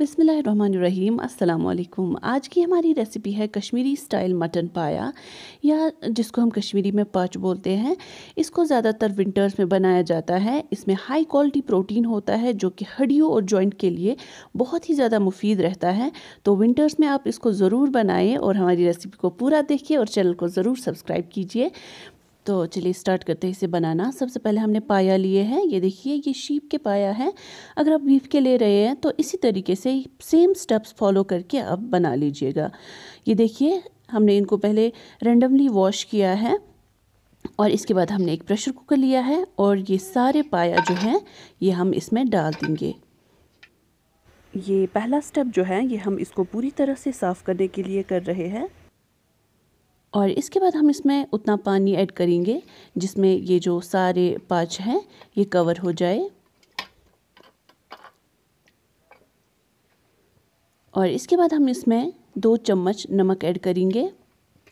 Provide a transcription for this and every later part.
बिसमीम अस्सलाम आज की हमारी रेसिपी है कश्मीरी स्टाइल मटन पाया, या जिसको हम कश्मीरी में पाच बोलते हैं। इसको ज़्यादातर विंटर्स में बनाया जाता है। इसमें हाई क्वालिटी प्रोटीन होता है, जो कि हड्डियों और जॉइंट के लिए बहुत ही ज़्यादा मुफीद रहता है। तो विंटर्स में आप इसको ज़रूर बनाएँ और हमारी रेसिपी को पूरा देखिए और चैनल को ज़रूर सब्सक्राइब कीजिए। तो चलिए स्टार्ट करते हैं इसे बनाना। सबसे पहले हमने पाया लिए हैं। ये देखिए, ये शीप के पाया है। अगर आप बीफ के ले रहे हैं तो इसी तरीके से सेम स्टेप्स फॉलो करके आप बना लीजिएगा। ये देखिए, हमने इनको पहले रेंडमली वॉश किया है और इसके बाद हमने एक प्रेशर कुकर लिया है और ये सारे पाया जो हैं, ये हम इसमें डाल देंगे। ये पहला स्टेप जो है, ये हम इसको पूरी तरह से साफ़ करने के लिए कर रहे हैं। और इसके बाद हम इसमें उतना पानी ऐड करेंगे, जिसमें ये जो सारे पाँच हैं, ये कवर हो जाए। और इसके बाद हम इसमें दो चम्मच नमक ऐड करेंगे।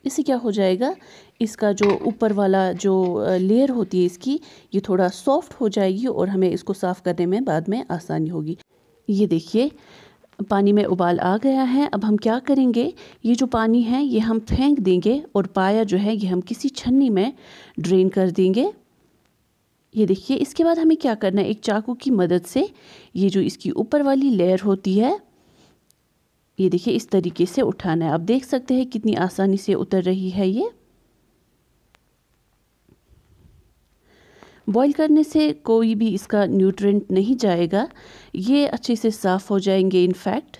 इससे क्या हो जाएगा, इसका जो ऊपर वाला जो लेयर होती है इसकी, ये थोड़ा सॉफ्ट हो जाएगी और हमें इसको साफ़ करने में बाद में आसानी होगी। ये देखिए पानी में उबाल आ गया है। अब हम क्या करेंगे? ये जो पानी है, ये हम फेंक देंगे और पाया जो है, ये हम किसी छन्नी में ड्रेन कर देंगे। ये देखिए, इसके बाद हमें क्या करना है? एक चाकू की मदद से ये जो इसकी ऊपर वाली लेयर होती है, ये देखिए, इस तरीके से उठाना है। आप देख सकते हैं कितनी आसानी से उतर रही है ये। बॉईल करने से कोई भी इसका न्यूट्रेंट नहीं जाएगा। ये अच्छे से साफ़ हो जाएँगे इनफैक्ट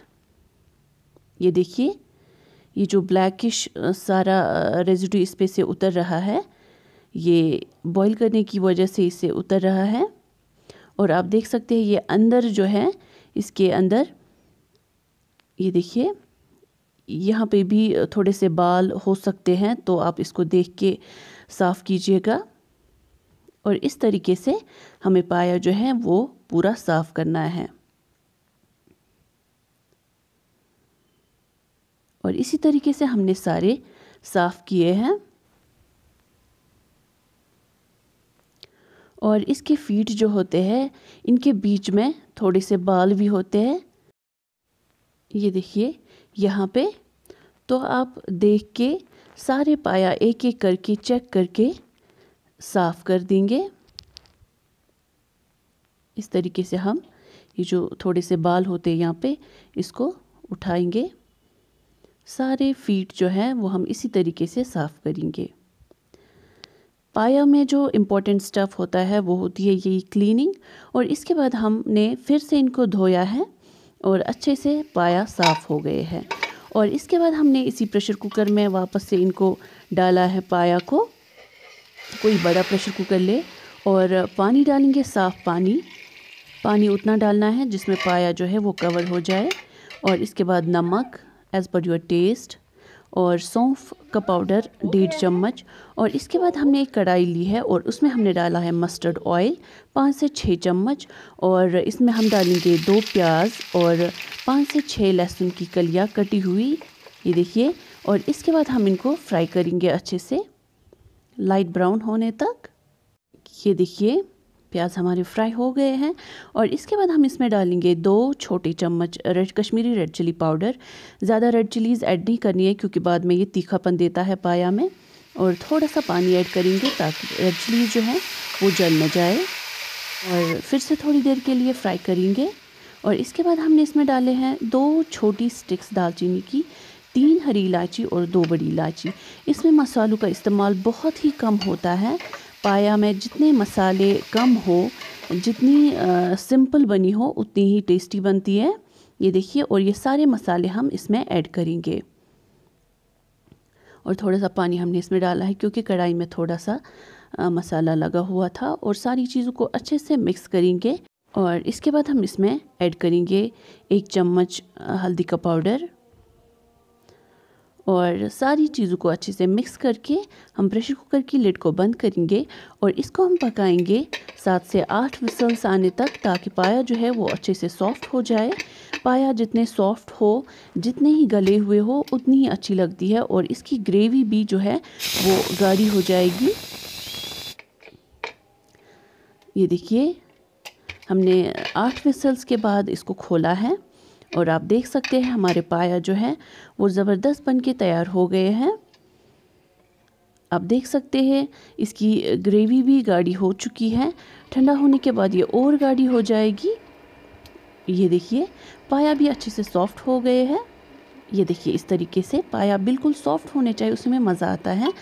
ये देखिए, ये जो ब्लैकिश सारा रेजिडू इस पे से उतर रहा है, ये बॉईल करने की वजह से इसे उतर रहा है। और आप देख सकते हैं, ये अंदर जो है, इसके अंदर, ये देखिए, यहाँ पे भी थोड़े से बाल हो सकते हैं तो आप इसको देख के साफ़ कीजिएगा। और इस तरीके से हमें पाया जो है वो पूरा साफ़ करना है। और इसी तरीके से हमने सारे साफ़ किए हैं। और इसके फीट जो होते हैं, इनके बीच में थोड़े से बाल भी होते हैं। ये देखिए, यहाँ पे तो आप देख के सारे पाया एक एक करके, चेक करके साफ़ कर देंगे। इस तरीके से हम ये जो थोड़े से बाल होते हैं यहाँ पे, इसको उठाएँगे। सारे फीट जो है वो हम इसी तरीके से साफ़ करेंगे। पाया में जो इम्पोर्टेंट स्टफ़ होता है वो होती है यही क्लीनिंग और इसके बाद हमने फिर से इनको धोया है और अच्छे से पाया साफ़ हो गए हैं। और इसके बाद हमने इसी प्रेशर कुकर में वापस से इनको डाला है पाया को। कोई बड़ा प्रेशर कुकर ले और पानी डालेंगे साफ़ पानी। पानी उतना डालना है जिसमें पाया जो है वो कवर हो जाए और इसके बाद नमक एज़ पर योर टेस्ट और सौंफ का पाउडर डेढ़ चम्मच और इसके बाद हमने एक कढ़ाई ली है और उसमें हमने डाला है मस्टर्ड ऑयल पाँच से छः चम्मच और इसमें हम डालेंगे दो प्याज और पाँच से छः लहसुन की कलियाँ कटी हुई, ये देखिए, और इसके बाद हम इनको फ्राई करेंगे अच्छे से। लाइट ब्राउन होने तक, ये देखिए, प्याज हमारे फ्राई हो गए हैं और इसके बाद हम इसमें डालेंगे दो छोटे चम्मच red Kashmiri red chilli powder ज़्यादा रेड चिलीज़ ऐड नहीं करनी है क्योंकि बाद में ये तीखापन देता है पाया में और थोड़ा सा पानी ऐड करेंगे ताकि रेड चिलीज़ जो है, वो जल न जाए। और फिर से थोड़ी देर के लिए फ्राई करेंगे और इसके बाद हमने इसमें डाले हैं दो छोटी स्टिक्स दालचीनी की। तीन हरी इलायची और दो बड़ी इलायची। इसमें मसालों का इस्तेमाल बहुत ही कम होता है। पाया में जितने मसाले कम हो जितनी आ, सिंपल बनी हो उतनी ही टेस्टी बनती है। ये देखिए और ये सारे मसाले हम इसमें ऐड करेंगे। और थोड़ा सा पानी हमने इसमें डाला है क्योंकि कढ़ाई में थोड़ा सा आ, मसाला लगा हुआ था और सारी चीज़ों को अच्छे से मिक्स करेंगे। और इसके बाद हम इसमें ऐड करेंगे एक चम्मच हल्दी का पाउडर। और सारी चीज़ों को अच्छे से मिक्स करके हम प्रेशर कुकर की लिड को बंद करेंगे और इसको हम पकाएँगे सात से आठ विसल्स आने तक ताकि पाया जो है वो अच्छे से सॉफ्ट हो जाए। पाया जितने सॉफ्ट हो, जितने ही गले हुए हो, उतनी ही अच्छी लगती है और इसकी ग्रेवी भी जो है वो गाढ़ी हो जाएगी। ये देखिए, हमने आठ विसल्स के बाद इसको खोला है। और आप देख सकते हैं हमारे पाया जो है, वो ज़बरदस्त बन के तैयार हो गए हैं। आप देख सकते हैं, इसकी ग्रेवी भी गाढ़ी हो चुकी है। ठंडा होने के बाद ये और गाढ़ी हो जाएगी। ये देखिए, पाया भी अच्छे से सॉफ्ट हो गए हैं। ये देखिए, इस तरीके से पाया बिल्कुल सॉफ्ट होने चाहिए, उसमें मज़ा आता है।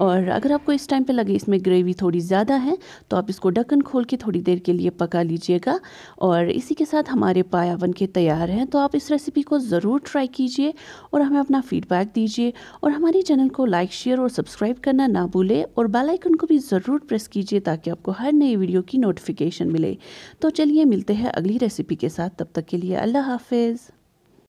और अगर आपको इस टाइम पे लगे इसमें ग्रेवी थोड़ी ज़्यादा है तो आप इसको ढक्कन खोल के थोड़ी देर के लिए पका लीजिएगा। और इसी के साथ हमारे पाया बन के तैयार हैं तो आप इस रेसिपी को ज़रूर ट्राई कीजिए और हमें अपना फीडबैक दीजिए। और हमारे चैनल को लाइक शेयर और सब्सक्राइब करना ना भूलें और बेलाइकन को भी ज़रूर प्रेस कीजिए ताकि आपको हर नई वीडियो की नोटिफिकेशन मिले। तो चलिए मिलते हैं अगली रेसिपी के साथ, तब तक के लिए अल्लाह हाफिज़।